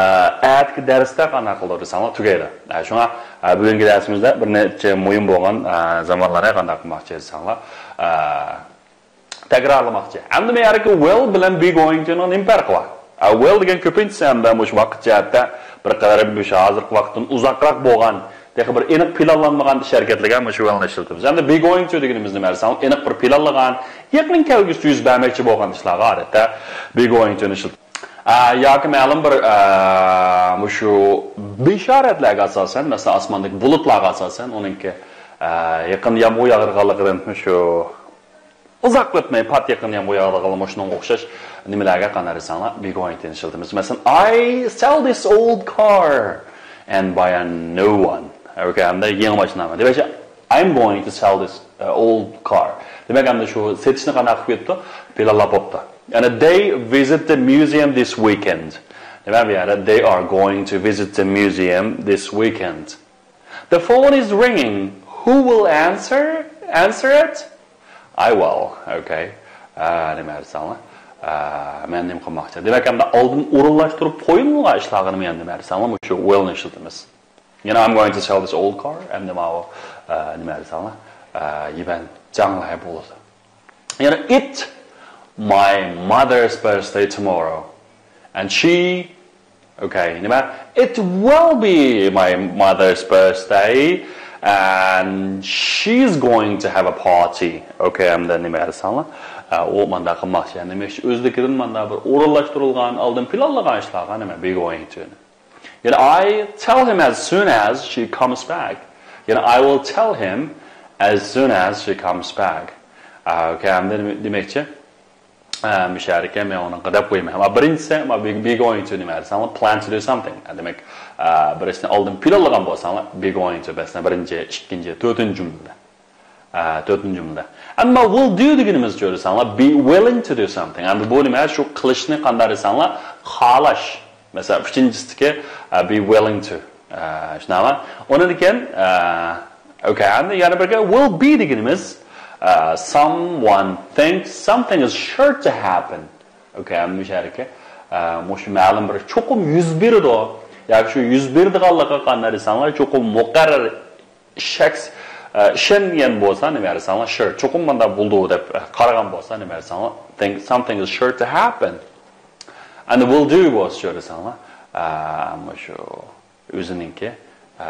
atki darsda qanaqa qildi desanglar tugaydi shunga e, bugungi darsimizda bir necha muhim bo'lgan e, zamonlarga qanaqa qilmoqchi desanglar takrorlamoqchi endi men yarki will bilan be going to nima farqi bor will degan ko'pincha hamda shu vaqt jihatda bir qadar o'sha hozirgi vaqtdan uzoqroq bo'lgan Dəxi bir eniq planlanmagan iş hərəkətligə mə şu anlaşıldıq. Həm də big going to deganimiz nima arsan, eniq bir planlagan, yaxın kelgüsü yüz bərməkçi bolğan işlərə adətdə big going to işil. yoki ma'lum bir shu bishoratlarga asosan masalan osmondagi bulutlarga asosan uninki yaqin yomg'ir yog'irganligidan shu uzoq o'tmay pat yaqin yomg'ir yog'irganligi shunga o'xshash nimalarga qanarisanlar masalan i sell this old car and buy a new one okay hamda yangi demak i'm going to sell this uh, old car. Demak hamda shu setishni qanaqa qilib ketdi planlab and they visit the museum this weekend. Demak bu yerda they are going to visit the museum this weekend. The phone is ringing. Who will answer answer it? I will. Okay. Uh, nima aytsamlar uh, men nima qilmoqchi. Demak hamda oldin o'rinlashtirib qo'yilgan ishlarni men nima o'sha shu willni ishlatamiz you know i'm going to sell this old car and iban janglay bo'ladi you know it my mother's birthday tomorrow. And she okay nima it will be my mother's birthday and she's going to have a party okay hamda nima aytsamlar u uh, manda qilmoqchi ya'ni demak o'zligidan manda bir o'rinlashtirilgan oldin planlagan ishlarga nima be going Yet I tell him as soon as she comes back. Yet I will tell him as soon as she comes back. Ah, okay, Kəmdə deməkçi, ah, müşərikə mən ona qədəb qoymayam. Birincisi, be going to deməlisən, plan to do something. Demək, ah, birisini aldın pil alğan bolsan, be going to bəsnə birinci, ikinci, dördüncü cümlədə. Dördüncü cümlədə. Amma will do deganimiz görürsən, be willing to do something. Yəni bu demək, şu qilishni qandarısanlar, xalash. Mesela bişinjistike uh, be willing to. Uh, Shnama. Onun için ökayan yani belki will be dediğimiz uh, someone thinks something is sure to happen. Ökayan müşerike. Muş ma'lum bir çokum 101 do. Yani şu 101 diğallaka kanlar insanlar çokum mukarrar şaks ishongan bo'lsa nima yarasanlar sure cho'qim bunda bo'ldi deb qaragan bo'lsa nima yarasanlar something is sure to happen And will do was şöresana eh? eh, ama şu özününki eh,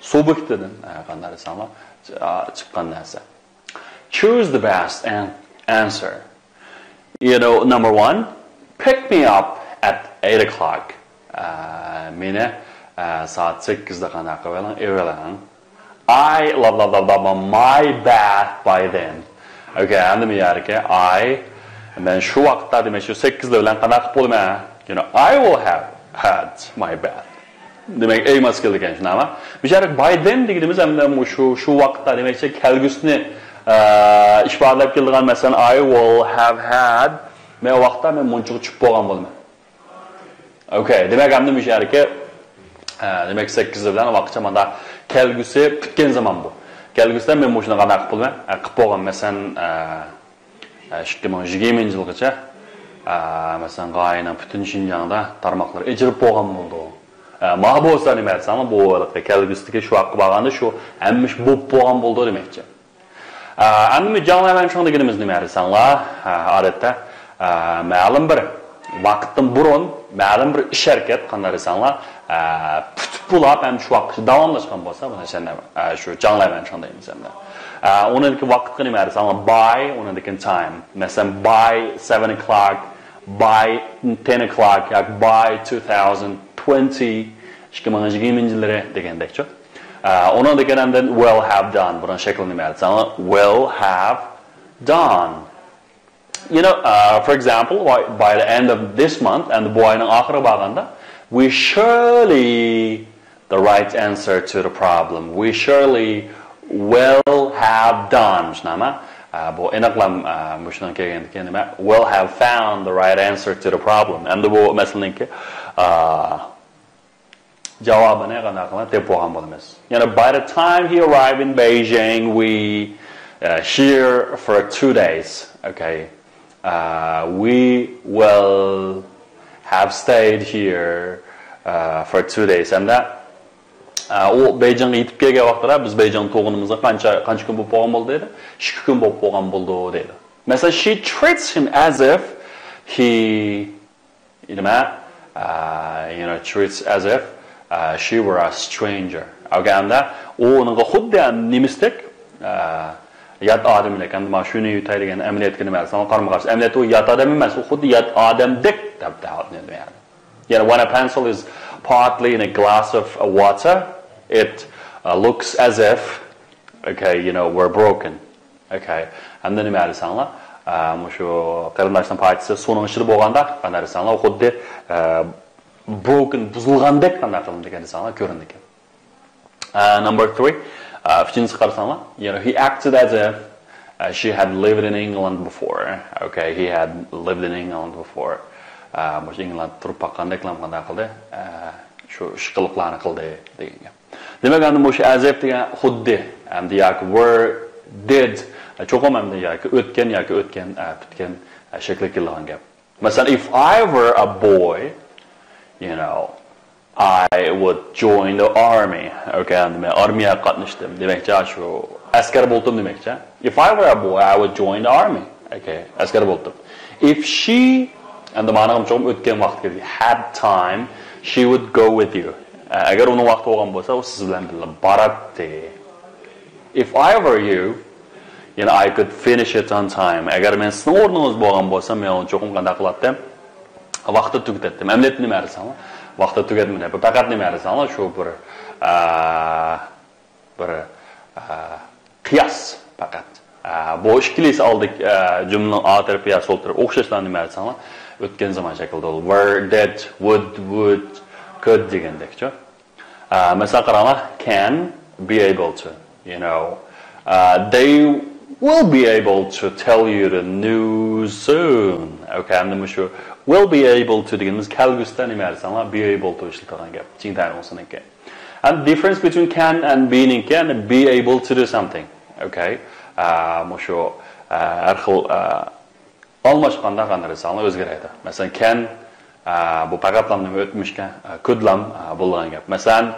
sobuk dedin qanday sama çıqqan narsa. Choose the best and answer. You know, number one, pick me up at 8 o'clock. Meni saat 8'de qanday qilib evalang. I blah blah blah blah my bath by then. Okay, and the yarka I men shu vaqtda demak shu 8 bilan qanaqa bo'lma. You know, I will have had my bath. demak emas keldi ekan shunaqami bechara by then deganimiz hamda shu shu vaqtda demakchi kelgusini uh, ifodalab kelgan masalan I will have had men u vaqtda men munchuq tushib bo'lgan bo'lman okay demak hamda bu uh, demak 8 bilan vaqtcha mana kelgusi bitgan zaman bu kelgusida men shuni qanaqa qilib bo'lman uh, qilib bo'lgan masalan Э, ішкі мың жүгемен жылғыча э, мәселен ғайына бүтін шинжаңда тармақлар ижіріп болған болды. Э, Ма болса немәтсі ама болдық кәлгістіке шу аққы бағанды шу әмміш боп болған болды демекші әмме жаңлай шоң дегеніміз немәрі саңла? Әдетте мәлім бір вақыттың бұрын мәлім бір іш әрекет қандай саңла пүтіп бұлап әм шу давамдашқан давамлашқан болса бұны шу жаңлай мәмшоң дейміз әмді desanglar by uniki time masalan by 7 o'clock by 10 o'clock yoki by 2020 ikki ming yigirmanchi yillari degandekchi Ona will have done. Versen will have done. You know, uh, for example, by the end of this month and ahırı bağında, we surely the right answer to the problem. We surely will have done. Şunama, bu enaklam bu şunun kelgen kendime will have found the right answer to the problem. And bu mesela ki javobini qanaqa deb bo'lgan bo'lamiz yana by the time he arrived in beijing we uh, here for two days okay uh, we will have stayed here uh, for two days and that ол бейжанға етіп келген уақытта біз бейжан туғанымызға қанша қанша күн болып болған болды деді ішкі күн болып болған болды деді she treats him as if he, you know, uh, you know treats as if uh, she were a stranger. Aganda onunga xuddi nemistek uh, yat adam ile kendi maşunu yutaydigan amaliyatga nima sana qarama qarshi amaliyat u yat odam emas u xuddi yat odamdek deb ta'birlanadi yani. Yani when a pencil is partly in a glass of water it uh, looks as if Okay, you know, we're broken. Okay. Then nima desanglar? Mushu qarindoshning partisi suvning ichida bo'lganda qanday desanglar, xuddi broken, buzilgandek qanday qilindi degan desanglar ko'rindi ekan. Number 3, uchinchi qarasanglar, you know, he acted as if uh, she had lived in England before. Okay, he had lived in England before. Mush England turib baqqandek qanday qildi? Shu ishqiliqlarni qildi degan gap. Mush as if degan xuddi endi yoki were did cho'qim endi yoki o'tgan yoki o'tgan bitgan uh, uh, shakli kelgan gap masalan if i were a boy you know i would join the army. Okay endi men armiyaga qatnashdim demakchi shu askar bo'ldim demakchi if i were a boy i would join the army. Okay askar bo'ldim if she endi ma'nam cho'qim o'tgan vaqtga had time she would go with you agar оның уақыты болған болса сіз білән бірге барады if I were you you know, I could finish it on time. agar мен сіздің орныңыз болған болсам мен оны чоқым қандай қылады вақты түгітеді мәмлет неме түгеді вақты түгетмін пәкат неме әрсаңла шу бір бір қияс пәкат бұл ішкілес алдық жүмнің а тәріп я сол тәріп оқшашлар неме әрсаңла өткен заман шәкілді ол were did would would could дегендек жоқ Masalan, qarama, can, be able to, you know, uh, they will be able to tell you the news soon. Okay, endi mushu will be able to deganimiz kelgusida nima desanlar be able to ishlatilgan gap. Chingdan o'siniki. And the difference between can and being can be able to do something. Okay. Uh, mushu har xil almashqanda qanday desanlar o'zgaradi. Masalan, can bu faqat nima o'tmishga could-lam bo'lgan gap. Masalan,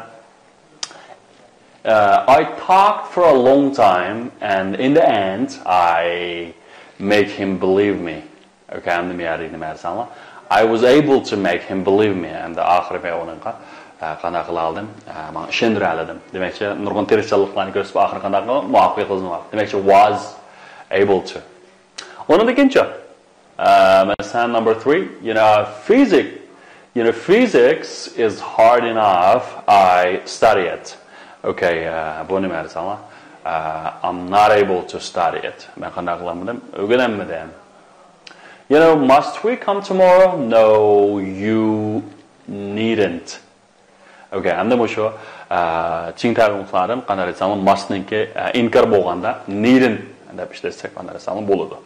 I talked for a long time, and in the end, I make him believe me. Okay, I was able to make him believe me, and akhir men onunqa qanday qila oldim? Men ishondira oldim. Demakchi, nurg'un tirikchiliklarni ko'rsatib oxiri qildim? Muvaffaq qildim. Was able to. Onun ikinchi, uh, number three, you know, physics, you know, physics is hard enough. I study it. okay, bu nima desanglar, I'm not able to study it. Men qanday qilamadim? O'rganolmadim. You know, must we come tomorrow? No, you needn't. Okay, endi o'sha ching targ'imlarim qanday desam, mustniki inkor bo'lganda needn't deb ishlasak qanday desam bo'ladi.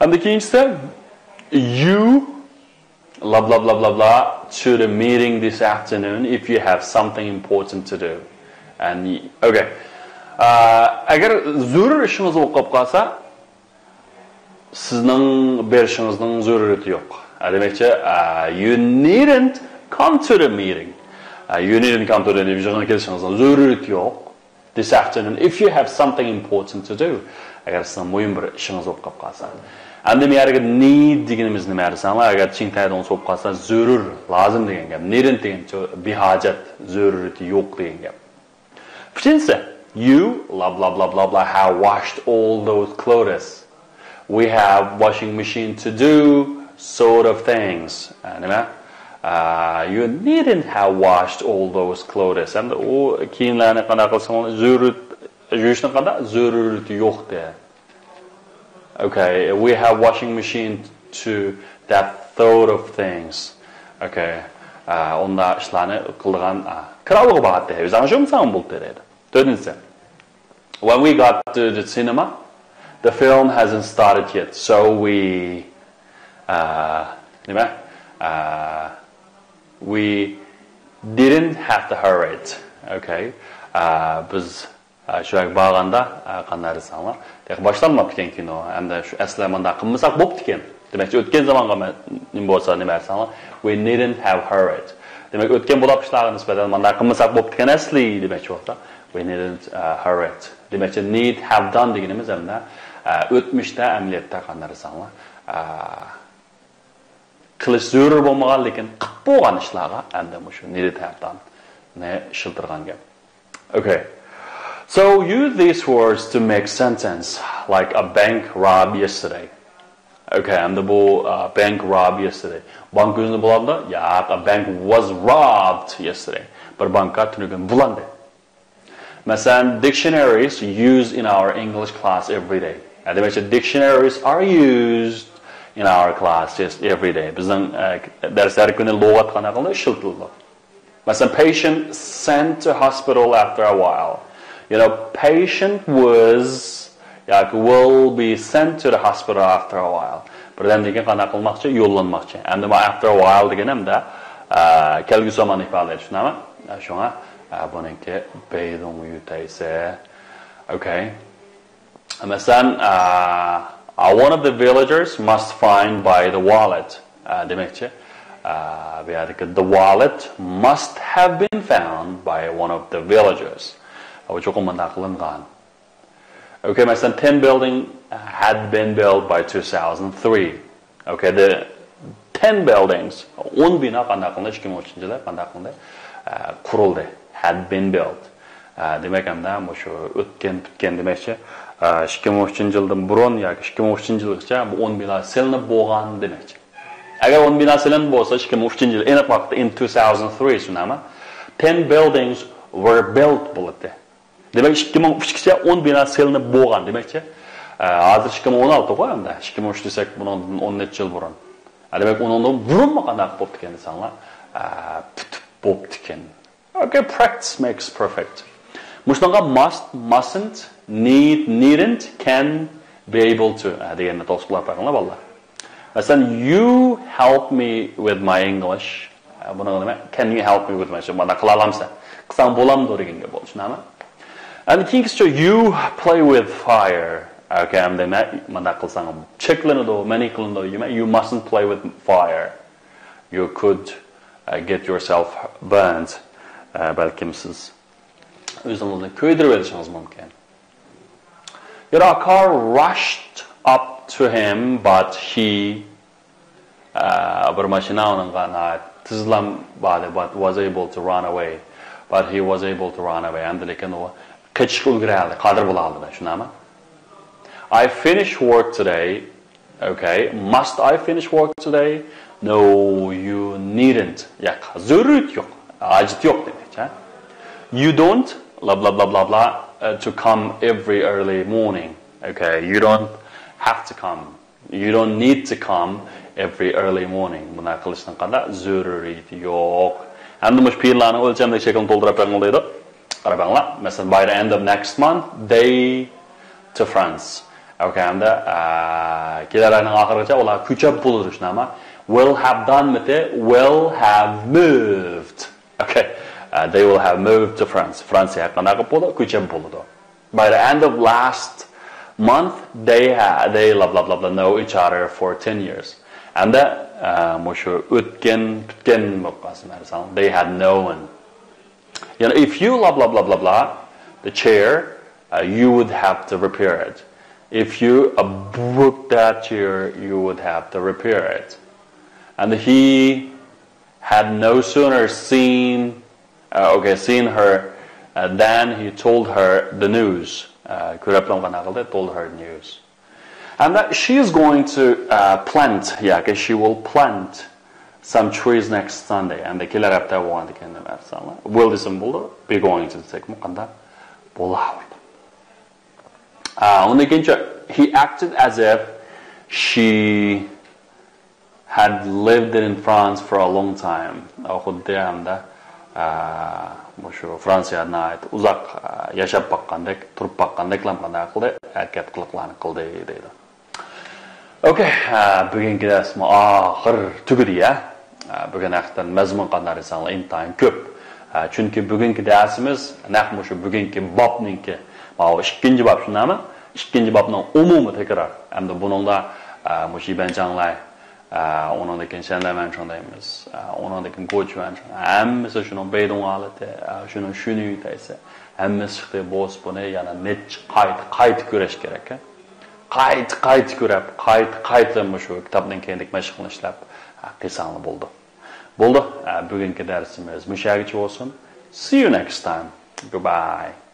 Endi ikkinchisi you blah blah blah blah blah to the meeting this afternoon if you have something important to do. And okay. agar zarur ishingiz qolib qolsa, sizning berishingizning zarurati yo'q. Demakchi, you needn't come to the meeting. you needn't come to the meeting kelishingizning zarurati yo'q. This afternoon, if you have something important to do, agar sizning muhim bir ishingiz qolib qolsa. Men yerga need deganimiz nima desanlar, agar ching taydon bo'lib qolsa, zarur, lozim degan gap. Needn't degan behojat, zarurati yo'q degan gap. Since you, blah, blah, blah, blah, blah, have washed all those clothes. We have washing machine to do sort of things. Uh, you needn't have washed all those clothes. And u kiyimlarni qanday qilsang zurut yuvishni qanday zarurati yo'q de. Okay, we have washing machine to that sort of things. Okay, qilgan krallığı bağlı de. Biz anlaşıyor musun bu dedi. Dördüncüsü. When we got to the cinema, the film hasn't started yet, so we, uh, uh, we didn't have to hurry it. Okay, uh, biz shularga borganda qanday тек башталмапты экен кино. Анда ушу әсіл заманда кылмасак болупту экен демекчи өткөн заманга эме болсо немеси ана we needn't have hurried демек өткен өткөн булаптарга ниспатан мындай кылмасак болупту экен әсли демекчи болот да we needn't uh, hurry it демекчи need have done дегенimiz эмне өтмүштө амилиятта кандай нерсени кылыш зөрүр болмаған лекин кылып болгон ишларга эмне ушу need have done не шылтырган кеп окей. So use these words to make sentence like a bank robbed yesterday. Okay, and the uh, bank robbed yesterday. Bank yüzünde bulandı. Ya, a bank was robbed yesterday. Bir banka tünügün bulandı. Masalan, um, dictionaries used in our English class every day. Demek dictionaries are used in our classes every day. Bizning darslar kuni lug'at qanaqalar ishlatiladi. Masalan, patient sent to hospital after a while. You know, patient was like, will be sent to the hospital after a while. But then they Birdan degan qanaqa qilmoqchi? Yo'llanmoqchi. Endi after a while degan hamda kelgusi zamon ifodalashni tushunaman. Shunga buniki yutaysa. Okay. Masalan, uh, uh, one of the villagers must find by the wallet. Uh, demakchi, uh, the wallet must have been found by one of the villagers. Uh, okay, masalan, 10 building had been built by 2003. Okay, the 10 buildings, 10 bina qanday qildi 2003 yili qanday qildi qurildi had been built. Demak, hamda o'sha o'tgan bitgan demakchi, 2003 yildan burun yoki 2003 yilgacha bu 10 bino silinib bo'lgan demakchi. Agar 10 bino silinib bo'lsa, 2003 yil aniq vaqtda in 2003 shunami? 10 buildings were built bo'ladi. Demak, 2003gacha 10 bino selni bo'lgan demakchi. Hozir 2016 qo'y endi. 2003 desak, bundan 10 necha yil burun. Demak, undan burunmi qanaqa bo'lib ekan desanlar, bo'lib ekan. Okay, practice makes perfect. Mushnanga must, mustn't, need, needn't, can, be able to. deganni to'sqilab qo'yinglar bolalar. Masalan, you help me with my English. Buni nima? Can you help me with my Mana qila olamsan. Qilsam bo'lamdi deganga bo'ldi, tushunami? And keyingisi you play with fire. Okay, endi mana qilsang cheklanadi, mani qilindi. You mustn't play with fire. You could uh, get yourself burnt. balkim siz olishingiz mumkin. Your car rushed up to him, but he bir mashina unga tizlanmadi, but was able to run away. But he was able to run away. Endi lekin u qochishga ulguradi, qodir bo'la oldi, shunami? I finish work today. Okay, must I finish work today? No, you needn't. Yo'q, zarurat yo'q. Ajit yo'q demak. You don't blah blah blah blah blah uh, to come every early morning. Okay, you don't have to come. You don't need to come every early morning. Buna qilishdan qanda zaruriyati yo'q. Endi mush piylarni o'lchamdagi shaklni to'ldirib bergan Qarabanglar. Masalan, by the end of next month, they to France. Okay, endi uh, kelar oyning oxirigacha ular ko'chab bo'ladi shunami? Will have done miti, will have moved. Okay. Uh, they will have moved to France. Francia qanaqa ko'chib bo'ladi. By the end of last month, they had, they blah blah blah know each other for 10 years. And that mushu o'tgan bitgan bo'lib They had known. You know, if you blah blah blah blah blah the chair, uh, you would have to repair it. If you uh, broke that chair, you would have to repair it. And he had no sooner seen uh, okay, seen her, uh, then he told her the news. Uh, told her news. And that she is going to uh, plant, yeah, okay, she will plant some trees next Sunday. And the killer after one again, will this be going to take mukanda? He acted as if she had lived in France for a long time. o'sha fransiyani uzoq yashab boqqandek turib boqqandek qildi harakat qiliqlarni qildi deydi okey uh, bugungi darsni oxir tugidi ya. Uh, bugun haqdan mazmun qanday desanlar intayin ko'p. Uh, chunki bugungi darsimiz naq shu bugungi bobniki ikkinchi bob shunami ikkinchi bobni umumiy takror. Hamda buningda mushu ibanchanglar undan keyin shandaman shundaymiz. Undan keyin ko'chman hammasi shuni beydong holati shuni shuni yutaysa hammasi chiqdi bo'z buni yana nech qayt qayt ko'rish kerak қайт қайт көріп қайт қайт ошо кітаптан кейіндік машықын ішләп қисаңлы болды болды бүгінгі дәрісіміз мүшәгіше болсын see you next time. Goodbye.